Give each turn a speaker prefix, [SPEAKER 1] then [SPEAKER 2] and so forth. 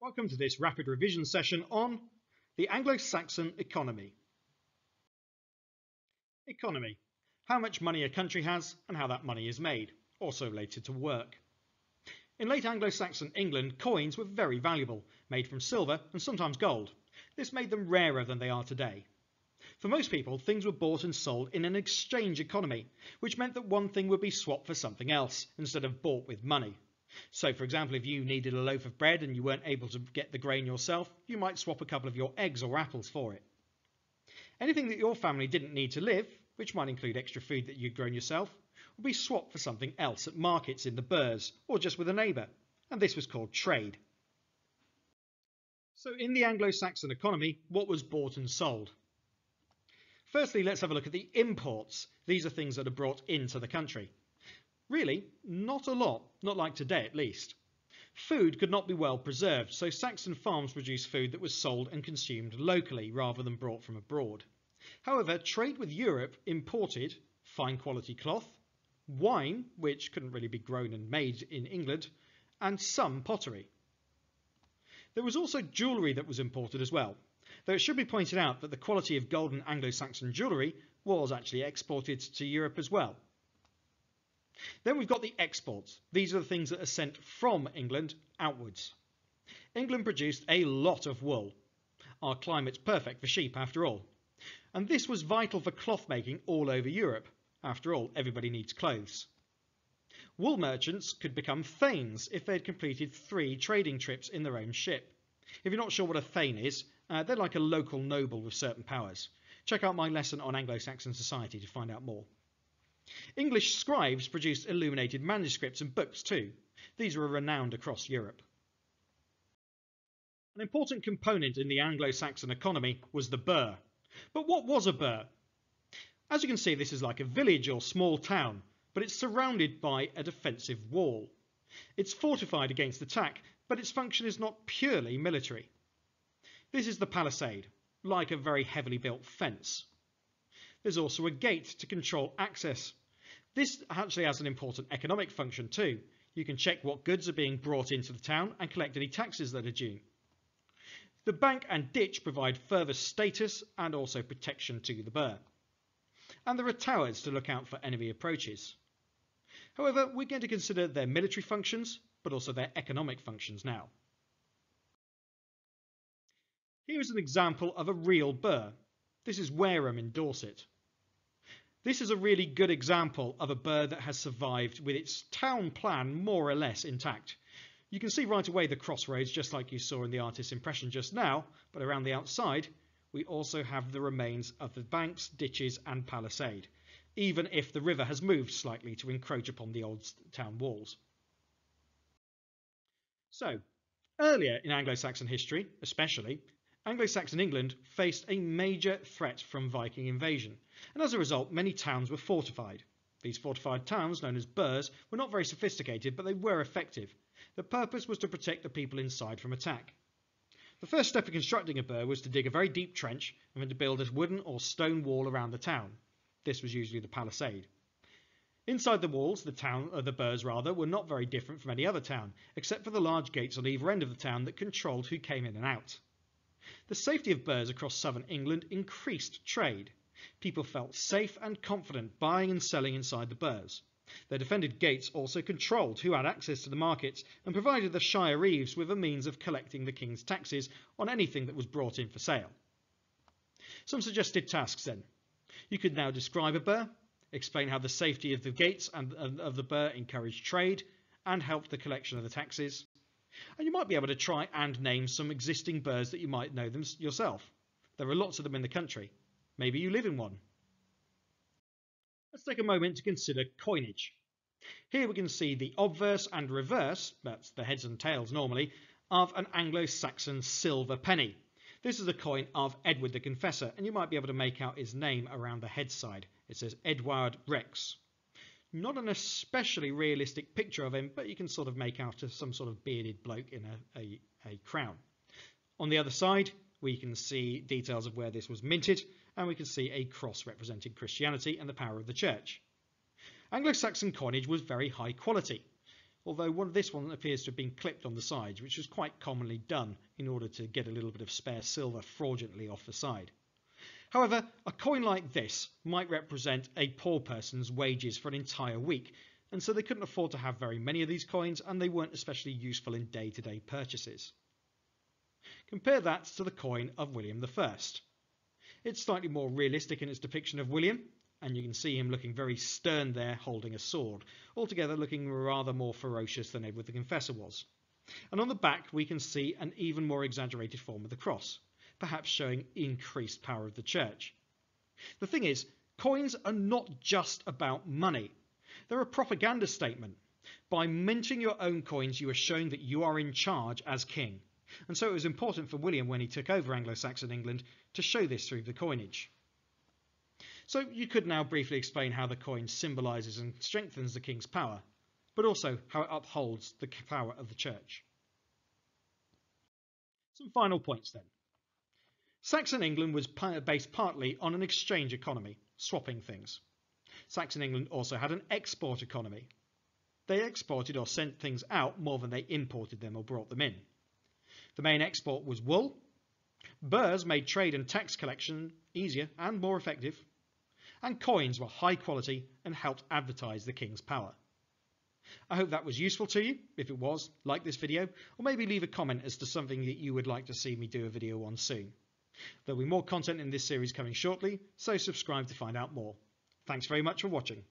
[SPEAKER 1] Welcome to this rapid revision session on the Anglo-Saxon economy. Economy. How much money a country has and how that money is made, also related to work. In late Anglo-Saxon England, coins were very valuable, made from silver and sometimes gold. This made them rarer than they are today. For most people, things were bought and sold in an exchange economy, which meant that one thing would be swapped for something else instead of bought with money. So, for example, if you needed a loaf of bread and you weren't able to get the grain yourself, you might swap a couple of your eggs or apples for it. Anything that your family didn't need to live, which might include extra food that you'd grown yourself, would be swapped for something else at markets in the burhs or just with a neighbour, and this was called trade. So, in the Anglo Saxon economy, what was bought and sold? Firstly, let's have a look at the imports. These are things that are brought into the country. Really, not a lot, not like today at least. Food could not be well preserved, so Saxon farms produced food that was sold and consumed locally rather than brought from abroad. However, trade with Europe imported fine quality cloth, wine, which couldn't really be grown and made in England, and some pottery. There was also jewellery that was imported as well, though it should be pointed out that the quality of golden Anglo-Saxon jewellery was actually exported to Europe as well. Then we've got the exports. These are the things that are sent from England outwards. England produced a lot of wool. Our climate's perfect for sheep after all. And this was vital for cloth making all over Europe. After all, everybody needs clothes. Wool merchants could become thanes if they'd completed three trading trips in their own ship. If you're not sure what a thane is, uh, they're like a local noble with certain powers. Check out my lesson on Anglo-Saxon society to find out more. English scribes produced illuminated manuscripts and books too. These were renowned across Europe. An important component in the Anglo-Saxon economy was the burh. But what was a burh? As you can see, this is like a village or small town, but it's surrounded by a defensive wall. It's fortified against attack, but its function is not purely military. This is the palisade, like a very heavily built fence. There's also a gate to control access. This actually has an important economic function too. You can check what goods are being brought into the town and collect any taxes that are due. The bank and ditch provide further status and also protection to the burh. And there are towers to look out for enemy approaches. However, we're going to consider their military functions, but also their economic functions now. Here is an example of a real burh. This is Wareham in Dorset. This is a really good example of a burh that has survived with its town plan more or less intact. You can see right away the crossroads just like you saw in the artist's impression just now, but around the outside we also have the remains of the banks, ditches and palisade, even if the river has moved slightly to encroach upon the old town walls. So, earlier in Anglo-Saxon history, especially, Anglo-Saxon England faced a major threat from Viking invasion, and as a result many towns were fortified. These fortified towns, known as burhs, were not very sophisticated, but they were effective. The purpose was to protect the people inside from attack. The first step in constructing a burh was to dig a very deep trench and then to build a wooden or stone wall around the town. This was usually the palisade. Inside the walls, the town, uh, the burhs rather, were not very different from any other town, except for the large gates on either end of the town that controlled who came in and out. The safety of burhs across southern England increased trade. People felt safe and confident buying and selling inside the burhs. Their defended gates also controlled who had access to the markets and provided the shire reeves with a means of collecting the king's taxes on anything that was brought in for sale. Some suggested tasks then. You could now describe a burh, explain how the safety of the gates and of the burh encouraged trade and helped the collection of the taxes, and you might be able to try and name some existing burhs that you might know them yourself. There are lots of them in the country. Maybe you live in one. Let's take a moment to consider coinage. Here we can see the obverse and reverse, that's the heads and tails normally, of an Anglo-Saxon silver penny. This is a coin of Edward the Confessor, and you might be able to make out his name around the head side. It says Edward Rex. Not an especially realistic picture of him, but you can sort of make out some sort of bearded bloke in a, a, a crown. On the other side, we can see details of where this was minted, and we can see a cross representing Christianity and the power of the church. Anglo-Saxon coinage was very high quality. although one, of this one appears to have been clipped on the sides, which was quite commonly done in order to get a little bit of spare silver fraudulently off the side. However, a coin like this might represent a poor person's wages for an entire week, and so they couldn't afford to have very many of these coins and they weren't especially useful in day-to-day -day purchases. Compare that to the coin of William I. It's slightly more realistic in its depiction of William, and you can see him looking very stern there holding a sword, altogether looking rather more ferocious than Edward the Confessor was. And on the back we can see an even more exaggerated form of the cross, perhaps showing increased power of the church. The thing is, coins are not just about money. They're a propaganda statement. By minting your own coins, you are showing that you are in charge as king. And so it was important for William when he took over Anglo-Saxon England to show this through the coinage. So you could now briefly explain how the coin symbolises and strengthens the king's power, but also how it upholds the power of the church. Some final points then. Saxon England was based partly on an exchange economy, swapping things. Saxon England also had an export economy. They exported or sent things out more than they imported them or brought them in. The main export was wool. Burhs made trade and tax collection easier and more effective and coins were high quality and helped advertise the king's power. I hope that was useful to you. If it was, like this video, or maybe leave a comment as to something that you would like to see me do a video on soon. There'll be more content in this series coming shortly, so subscribe to find out more. Thanks very much for watching.